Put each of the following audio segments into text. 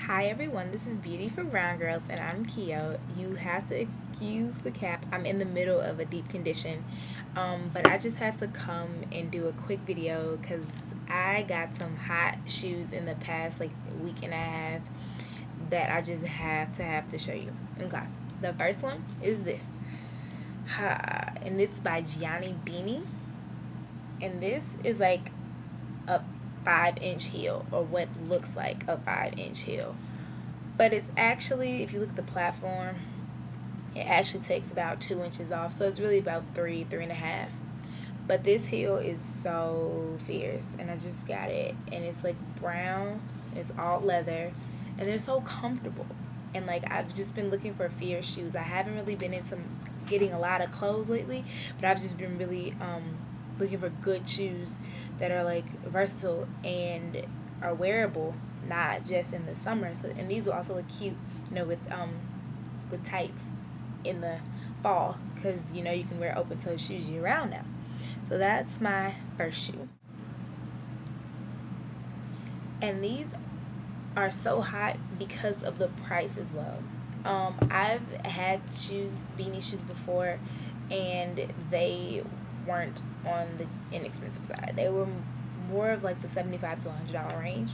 Hi everyone, this is Beauty for Brown Girls and I'm Keo. You have to excuse the cap. I'm in the middle of a deep condition, um, but I just had to come and do a quick video because I got some hot shoes in the past like week and a half that I just have to have to show you. Okay, the first one is this, and it's by Gianni Bini, and this is like five inch heel or what looks like a five inch heel. But it's actually if you look at the platform it actually takes about two inches off. So it's really about three three and a half. But this heel is so fierce and I just got it. And it's like brown it's all leather and they're so comfortable. And like I've just been looking for fierce shoes. I haven't really been into getting a lot of clothes lately but I've just been really um looking for good shoes that are like versatile and are wearable, not just in the summer. So and these will also look cute, you know, with um with tights in the fall because you know you can wear open toe shoes year round now. So that's my first shoe. And these are so hot because of the price as well. Um, I've had shoes, Bini shoes before, and they weren't on the inexpensive side. They were more of like the 75 to $100 range.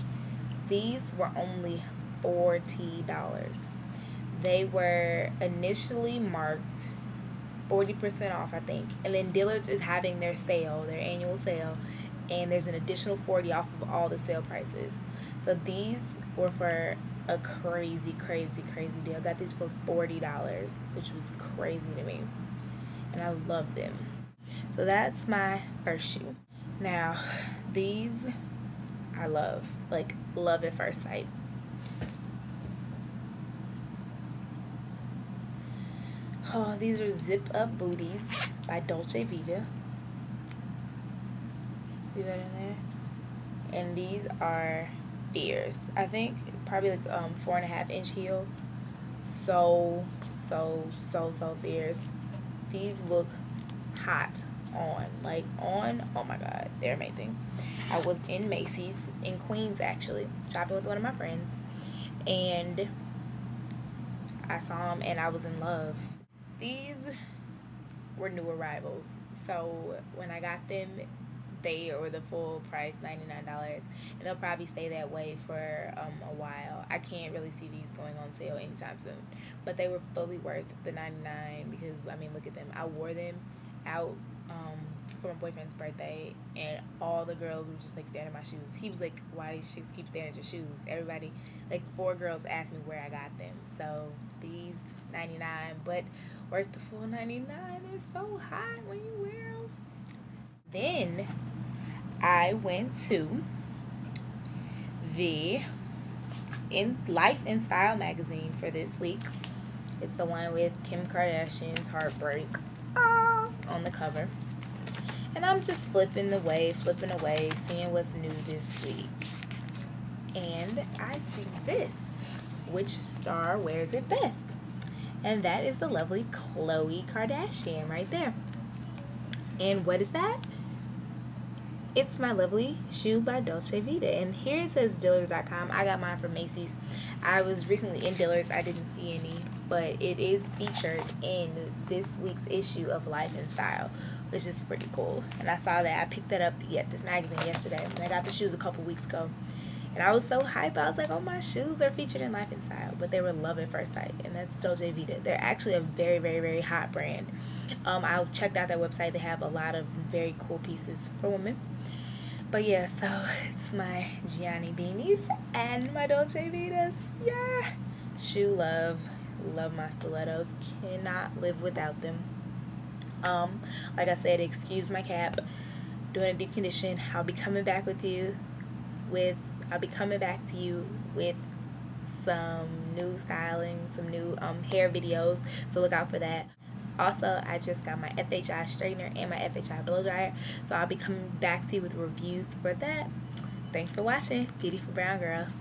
These were only $40. They were initially marked 40% off, I think. And then Dillard's is having their sale, their annual sale, and there's an additional 40 off of all the sale prices. So these were for a crazy, crazy, crazy deal. I got these for $40, which was crazy to me. And I love them. So that's my first shoe. Now, these I love, like love at first sight. Oh, these are zip up booties by Dolce Vita. See that in there? And these are fierce. I think probably like um four and a half inch heel. So, so, so, so fierce. These look hot on like on oh my god they're amazing. I was in macy's in queens actually shopping with one of my friends and i saw them and i was in love. These were new arrivals. So when i got them they were the full price $99 and they'll probably stay that way for um, a while. I can't really see these going on sale anytime soon but they were fully worth the 99 because i mean look at them. I wore them out um, for my boyfriend's birthday, and all the girls were just like staring at my shoes. He was like, "Why these chicks keep staring at your shoes?" Everybody, like four girls asked me where I got them. So these 99, but worth the full 99. It's so hot when you wear them. Then I went to the in Life and Style magazine for this week. It's the one with Kim Kardashian's heartbreak on the cover. And I'm just flipping the way, flipping away, seeing what's new this week. And I see this. Which star wears it best? And that is the lovely Khloe Kardashian right there. And what is that? It's my lovely shoe by Dolce Vita. And here it says Dillards.com. I got mine from Macy's. I was recently in Dillard's. I didn't see any but it is featured in this week's issue of Life and Style, which is pretty cool. And I saw that. I picked that up at this magazine yesterday. And I got the shoes a couple weeks ago. And I was so hyped. I was like, oh, my shoes are featured in Life and Style. But they were love at first sight. And that's Dolce Vita. They're actually a very, very, very hot brand. Um, I checked out their website. They have a lot of very cool pieces for women. But yeah, so it's my Gianni Binis and my Dolce Vitas. Yeah. Shoe love love my stilettos. Cannot live without them. Um like i said excuse my cap. Doing a deep condition. I'll be coming back with you with i'll be coming back to you with some new styling some new um hair videos. So look out for that. Also i just got my fhi straightener and my fhi blow dryer. So i'll be coming back to you with reviews for that. Thanks for watching. Beautiful brown girls